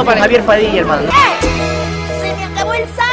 todo para Javier Padilla, hermano. Se me acabó el saldo.